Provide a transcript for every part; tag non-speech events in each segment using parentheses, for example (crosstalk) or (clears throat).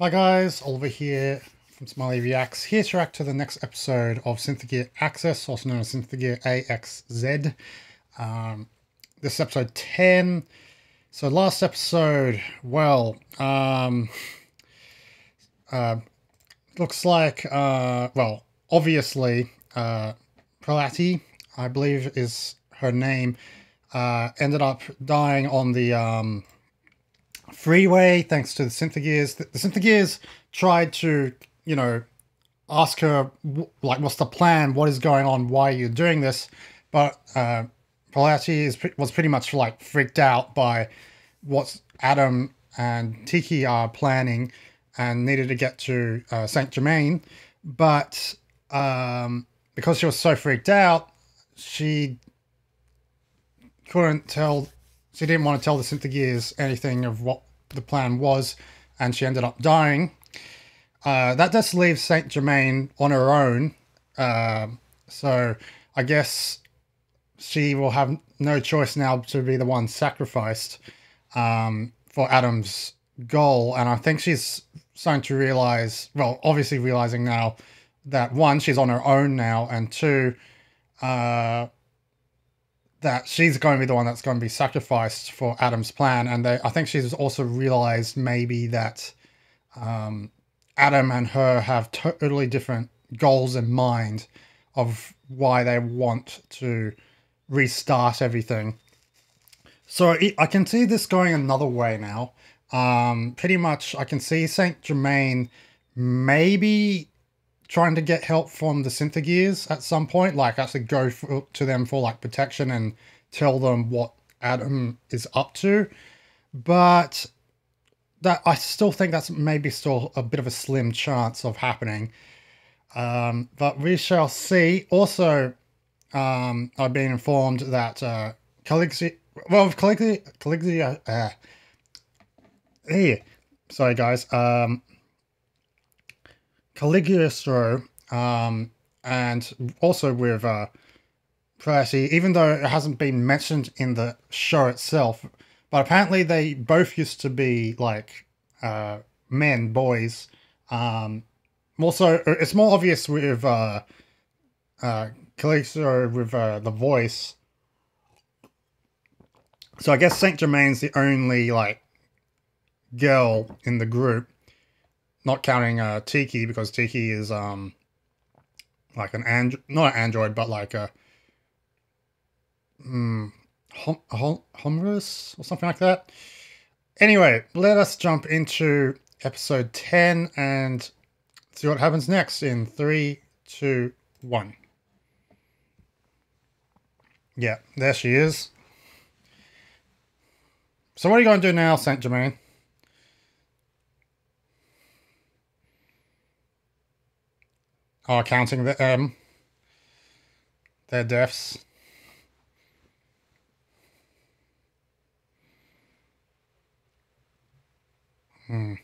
Hi guys, Oliver here from Smillie Reacts, here to react to the next episode of Symphogear Axis, also known as Symphogear AXZ. Um, this is episode 10. So last episode, well, um, uh, looks like, uh, well, obviously, uh, Prelati, I believe is her name, uh, ended up dying on the, um, freeway thanks to the Symphogears. The, the Symphogears tried to, you know, ask her, like, what's the plan? What is going on? Why are you doing this? But uh, Prelati is, was pretty much, like, freaked out by what Adam and Tiki are planning and needed to get to uh, Saint Germain. But um, because she was so freaked out, she couldn't tell she didn't want to tell the Symphogears anything of what the plan was, and she ended up dying. Uh, that does leave Saint Germain on her own. Uh, so I guess she will have no choice now to be the one sacrificed um, for Adam's goal. And I think she's starting to realize, well, obviously realizing now that one, she's on her own now, and two, uh, that she's going to be the one that's going to be sacrificed for Adam's plan. And they, I think she's also realized maybe that um, Adam and her have totally different goals in mind of why they want to restart everything. So I can see this going another way now. Um, pretty much, I can see Saint Germain maybe trying to get help from the Symphogears at some point, like actually go for, to them for like protection and tell them what Adam is up to. But that I still think that's maybe still a bit of a slim chance of happening. Um, but we shall see. Also, um, I've been informed that uh, Calixi, well, Calixi, Calixi, uh, uh, hey, sorry guys, um, Cagliostro, um, and also with uh, even though it hasn't been mentioned in the show itself, but apparently they both used to be like uh, men, boys. Um, also, it's more obvious with uh, uh, with uh, the voice. So I guess Saint Germain's the only like girl in the group not counting uh, Tiki because Tiki is um like an and not an android but like a um, hom hom homerus or something like that. Anyway, let us jump into episode 10 and see what happens next in three, two, one. Yeah, there she is. So what are you going to do now, Saint Germain? Are counting the um their deaths. Hmm.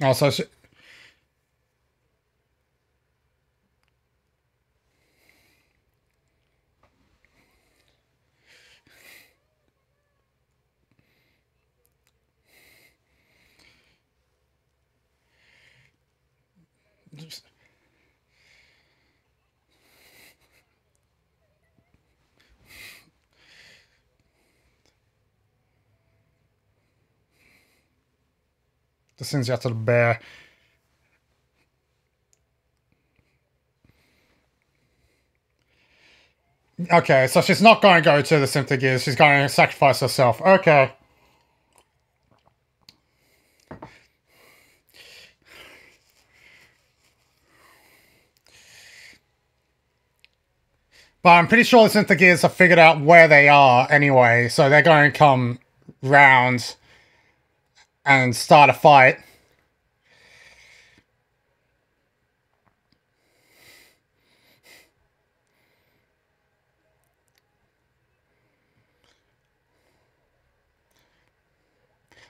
Also, Det syns bear. Okay, so she's not going to go to the Symphogears, she's going to sacrifice herself. Okay. But I'm pretty sure the Symphogears have figured out where they are anyway, so they're going to come round and start a fight.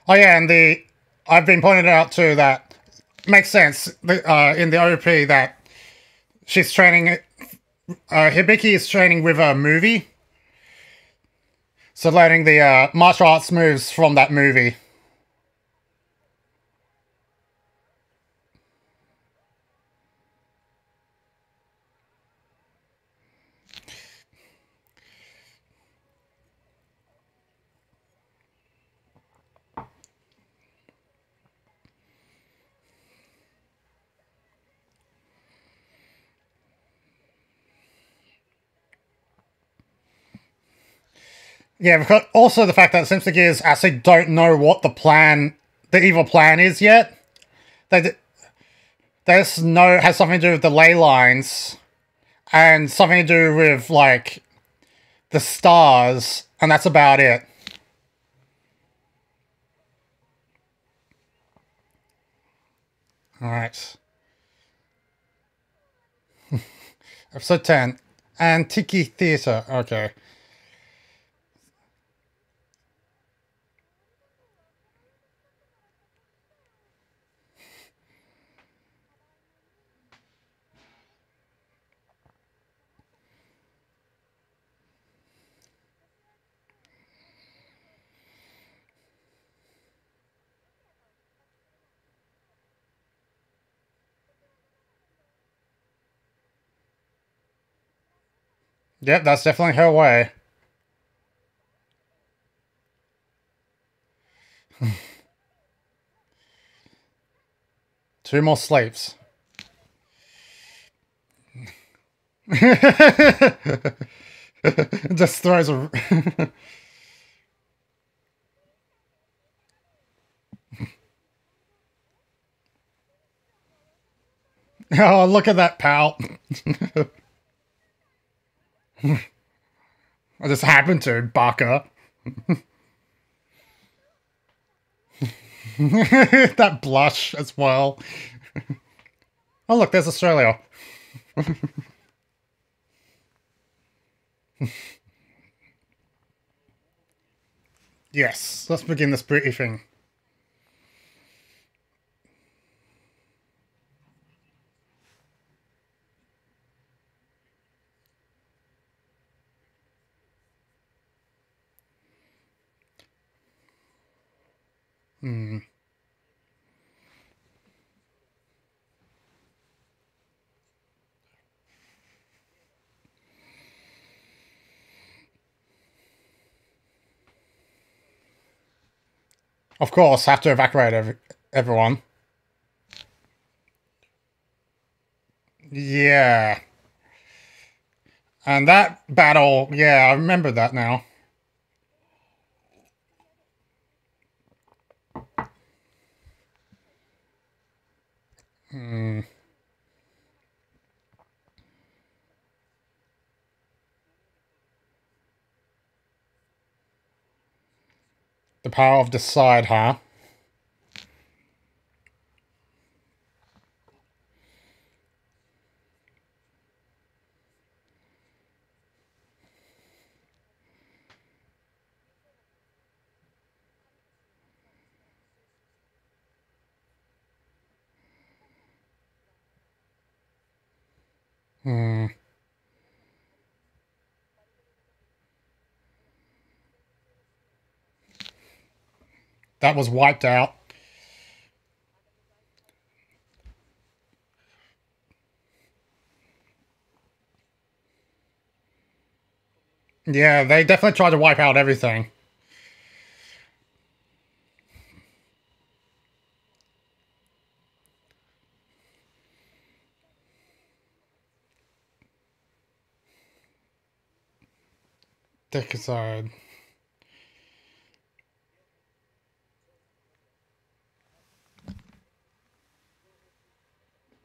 Oh yeah, and the I've been pointed out too that makes sense uh, in the OP that she's training uh, Hibiki is training with a movie. So learning the uh, martial arts moves from that movie. Yeah, because also the fact that Symphogears actually don't know what the plan, the evil plan is yet. They, just know has something to do with the ley lines, and something to do with like the stars, and that's about it. All right. (laughs) Episode 10. Antique Theatre. Okay. Yep, that's definitely her way. (laughs) Two more sleeps. (laughs) Just throws a... (laughs) oh, look at that pal. I just happened to, Baka. (laughs) that blush as well. oh look, there's Australia. (laughs) yes, let's begin this briefing. Of course, have to evacuate every, everyone. Yeah. And that battle, yeah, I remember that now. Hmm. The power of decide, huh? That was wiped out. Yeah, they definitely tried to wipe out everything. Dick.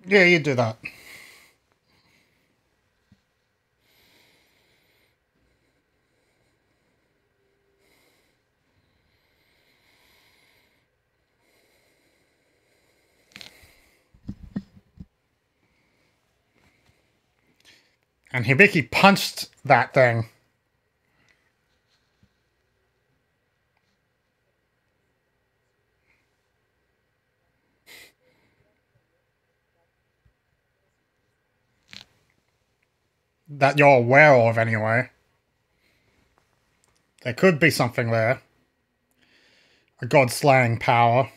Yeah, you do that. And Hibiki punched that thing. That you're aware of anyway. There could be something there. A god slaying power.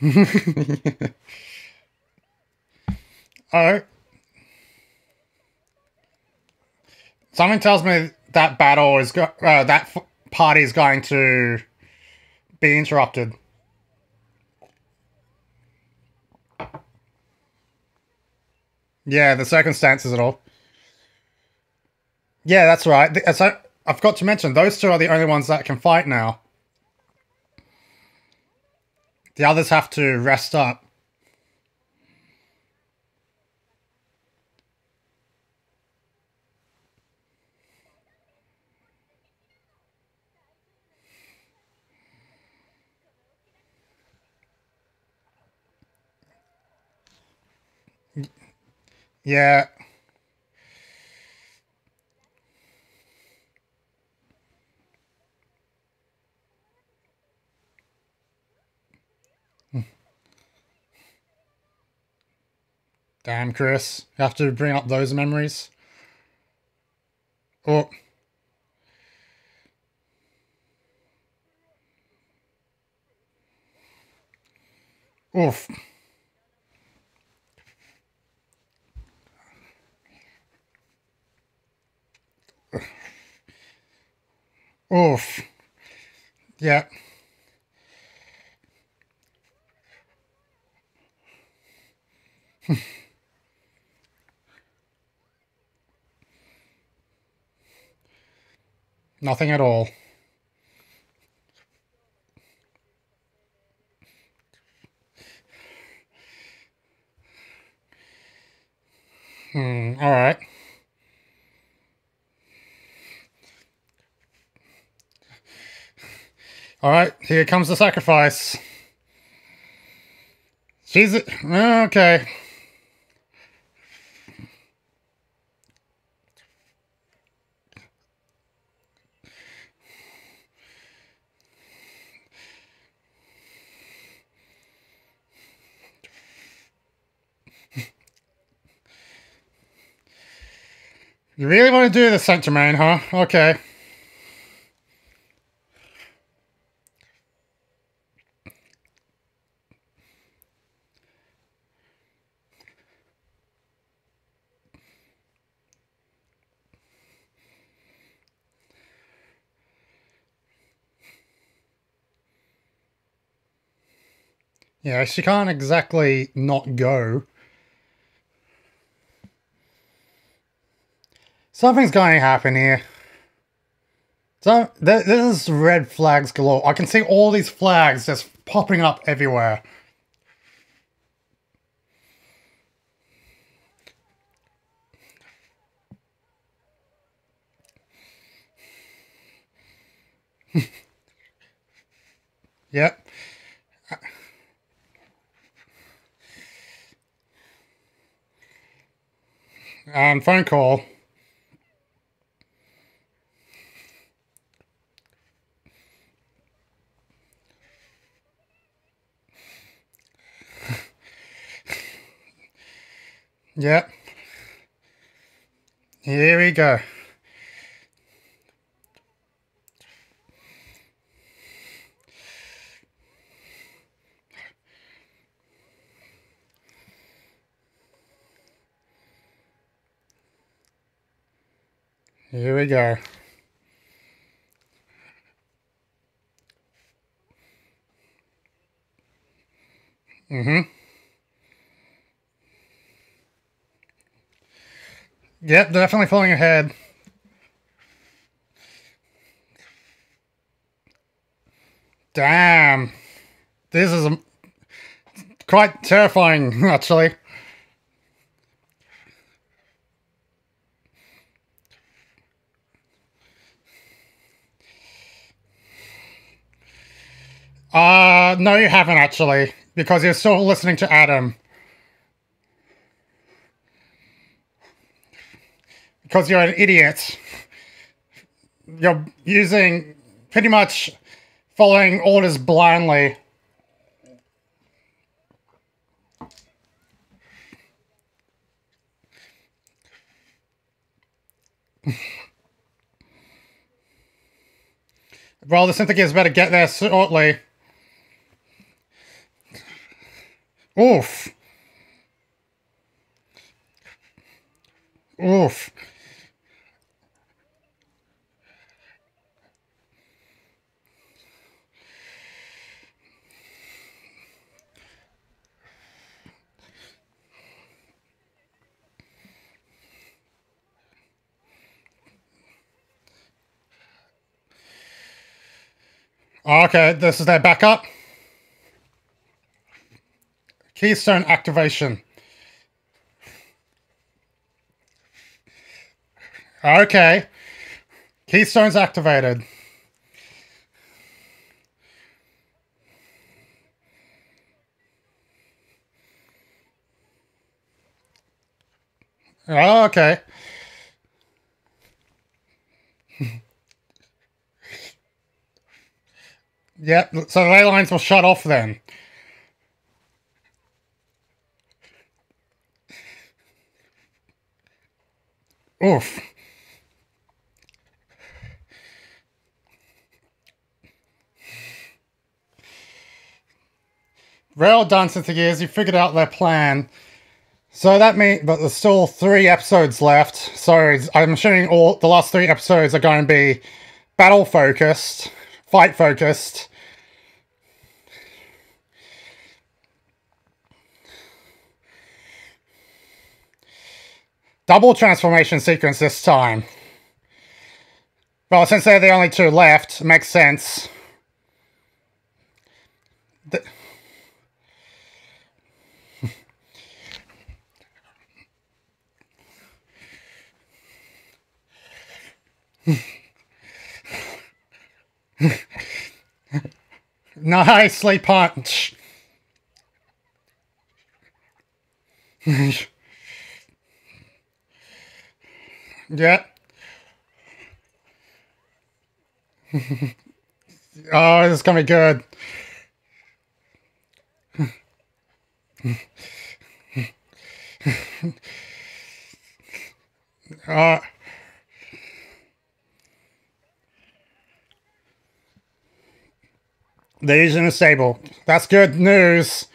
(laughs) oh. Something tells me that battle is go uh, that party is going to be interrupted. Yeah, the circumstances at all. Yeah, that's right. So I forgot to mention those two are the only ones that can fight now. The others have to rest up. Yeah. Damn, Chris. You have to bring up those memories. Oh. Oof. Oof. Yeah. (laughs) Nothing at all. Hmm, alright. Alright, here comes the sacrifice. She's uh, okay. You really want to do this, Saint Germain, huh? Okay. Yeah, she can't exactly not go. Something's going to happen here. So, th this is red flags galore. I can see all these flags just popping up everywhere. (laughs) yep. And phone call. (laughs) Yep. Here we go. We go. Mm-hmm. Yep, definitely pulling ahead. Damn. This is a, quite terrifying, (laughs) actually. Uh, no, you haven't actually, because you're still listening to Adam. Because you're an idiot. You're using, pretty much following orders blindly. (laughs) well, the Symphogears better get there shortly. Oof. Oof. Okay, this is their backup. Keystone activation. Okay. Keystone's activated. Oh, okay. (laughs) yep, so the ley lines will shut off then. Oof. Well done, Symphogears. You figured out their plan. So that means, but there's still three episodes left. So I'm assuming all the last three episodes are going to be battle focused, fight focused. Double transformation sequence this time. Well, since they're the only two left, makes sense. The (laughs) Nicely punch. (laughs) yeah. (laughs) oh, this is gonna be good. (laughs) uh They're using a stable. That's good news.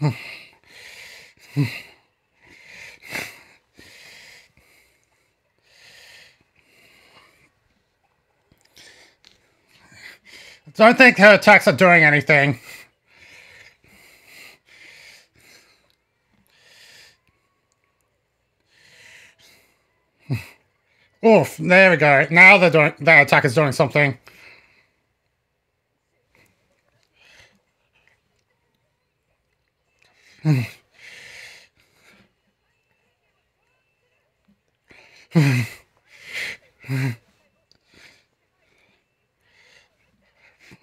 (laughs) I (sighs) don't think her attacks are doing anything. (sighs) Oof, there we go. Now they're doing that attack is doing something. (sighs)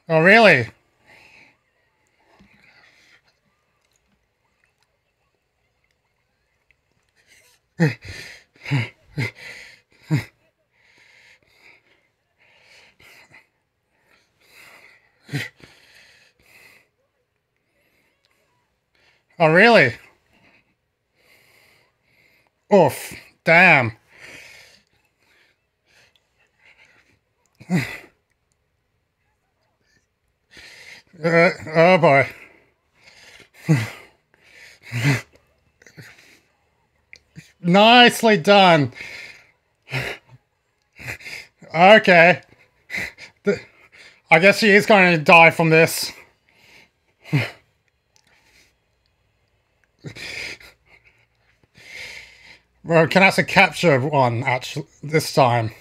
oh really? Oh, really? Oof. Damn. Uh, (sighs) oh boy. (sighs) Nicely done. (sighs) Okay. I guess she is going to die from this. Well, can I actually capture one actually this time.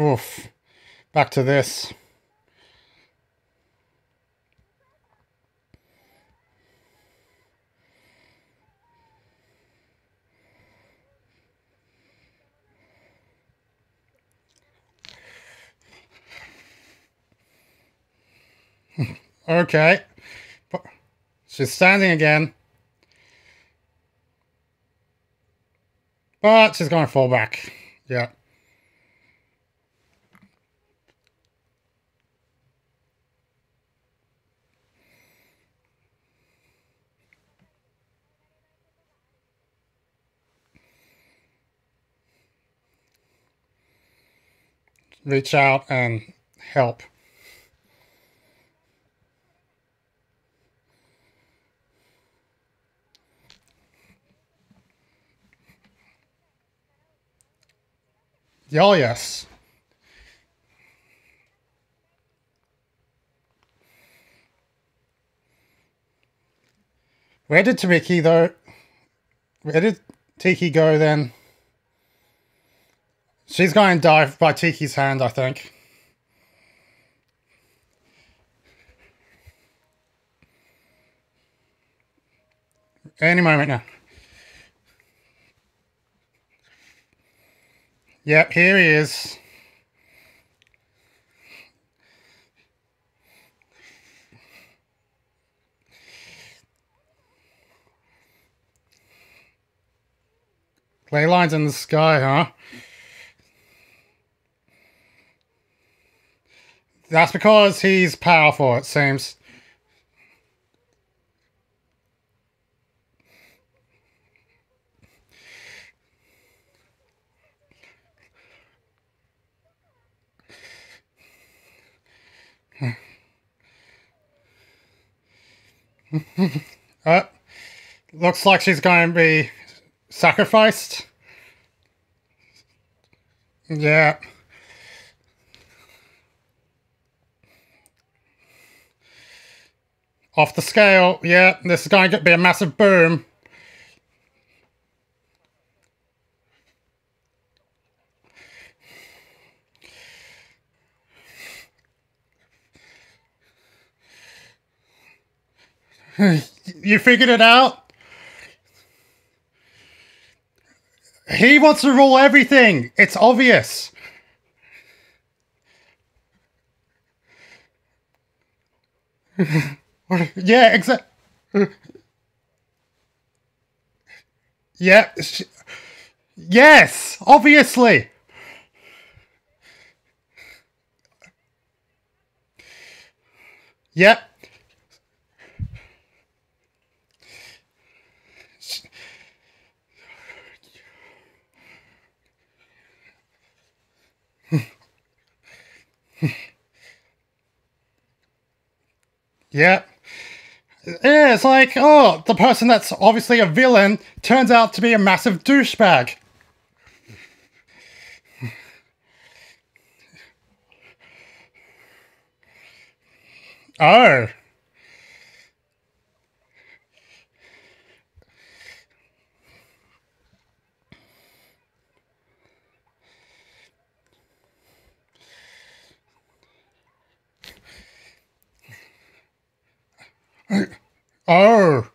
Oof. Back to this. (laughs) okay. She's standing again. But she's going to fall back. Yeah. Reach out and help. Oh, yes. Where did Tamiki, though? Where did Tiki go then? She's going to die by Tiki's hand, I think. Any moment now. Yep, here he is. Ley lines in the sky, huh? That's because he's powerful, it seems. (laughs) uh, looks like she's going to be sacrificed. Yeah. Off the scale, yeah, this is going to be a massive boom. you figured it out? He wants to rule everything. It's obvious. (laughs) (laughs) yeah, exactly. yeah. Yes, obviously. Yep. yeah. Yeah, it's like, oh, the person that's obviously a villain turns out to be a massive douchebag. Oh. Oh.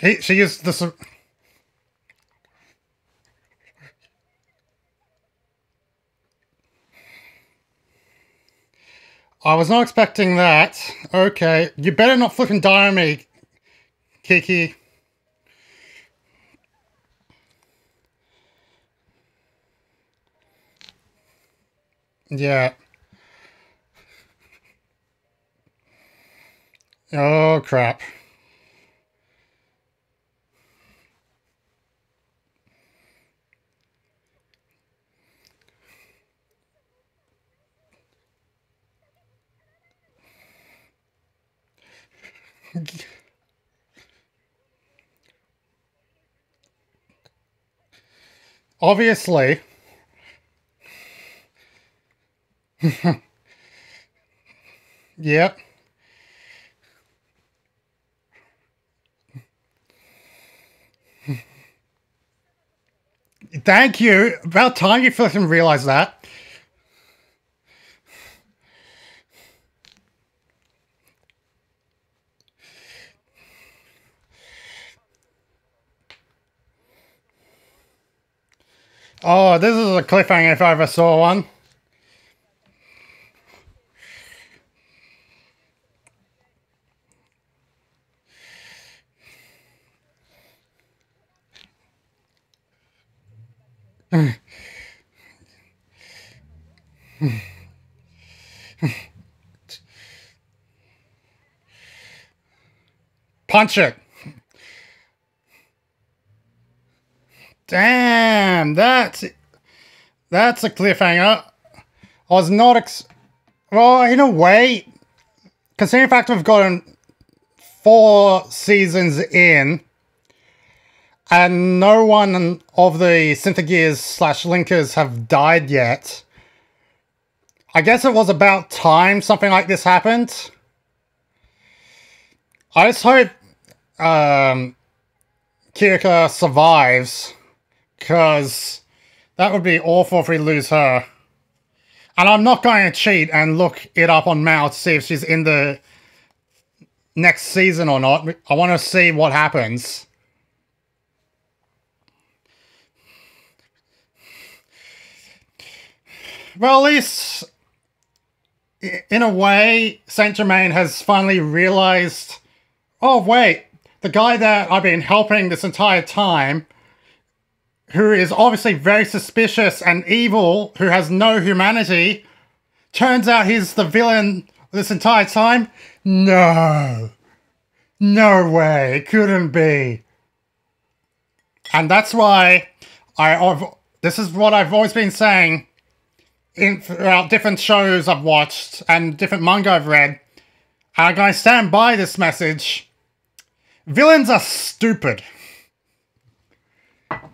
She, she is the... I was not expecting that. Okay. You better not flipping die on me, Kiki. Yeah. Oh, crap. Obviously. (laughs) yep. Thank you. About time you fucking realize that. Oh, this is a cliffhanger if I ever saw one. Punch it. Damn, that's that's a cliffhanger. I was not ex well, in a way, considering the fact we've gotten four seasons in, and no one of the Symphogears slash Linkers have died yet. I guess it was about time something like this happened. I just hope um, Kirika survives, because that would be awful if we lose her. And I'm not going to cheat and look it up on Mal to see if she's in the next season or not. I want to see what happens. Well, at least, in a way, Saint Germain has finally realized, oh wait, the guy that I've been helping this entire time, who is obviously very suspicious and evil, who has no humanity, turns out he's the villain this entire time? No. No way. It couldn't be. And that's why I, I've, this is what I've always been saying in throughout different shows I've watched and different manga I've read. I'm going to stand by this message. Villains are stupid.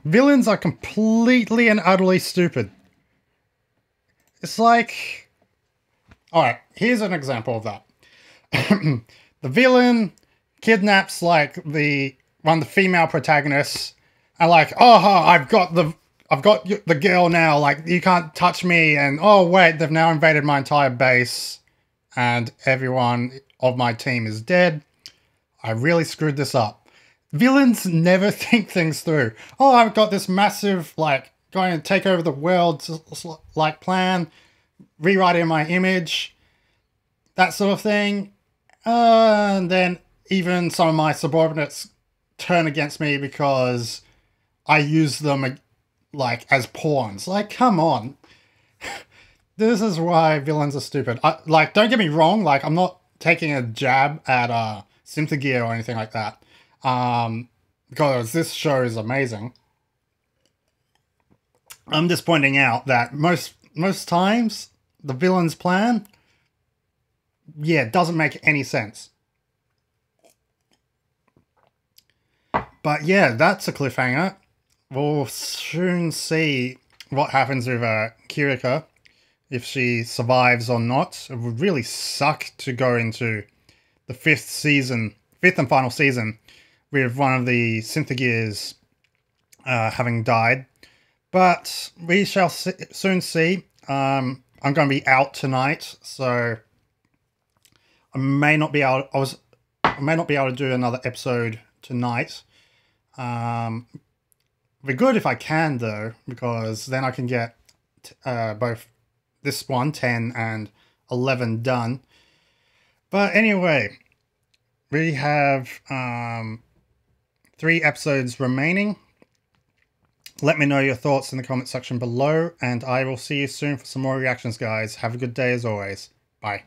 Villains are completely and utterly stupid. It's like... Alright, here's an example of that. (clears throat) the villain kidnaps, like, the one of the female protagonists, and like, oh, I've got the I've got the girl now, like, you can't touch me, and oh, wait, they've now invaded my entire base, and everyone of my team is dead. I really screwed this up. Villains never (laughs) think things through. Oh, I've got this massive, like, going to take over the world, like, plan, rewriting my image, that sort of thing. Uh, and then even some of my subordinates turn against me because I use them like as pawns. Like, come on. (laughs) this is why villains are stupid. I, like, don't get me wrong. Like, I'm not taking a jab at uh, Symphogear or anything like that. Um, because this show is amazing. I'm just pointing out that most most times the villain's plan, yeah, doesn't make any sense. But yeah, that's a cliffhanger we'll soon see what happens with uh, Kirika, if she survives or not. It would really suck to go into the fifth season, fifth and final season, with one of the Symphogears uh, having died. But we shall see, soon see. Um, I'm going to be out tonight, so I may not be able. I was. I may not be able to do another episode tonight. Um, be good if I can though, because then I can get uh, both this one, 10 and 11 done. But anyway, we have um, three episodes remaining. Let me know your thoughts in the comment section below, and I will see you soon for some more reactions, guys. Have a good day as always. Bye.